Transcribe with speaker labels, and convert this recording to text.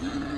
Speaker 1: Mm-hmm.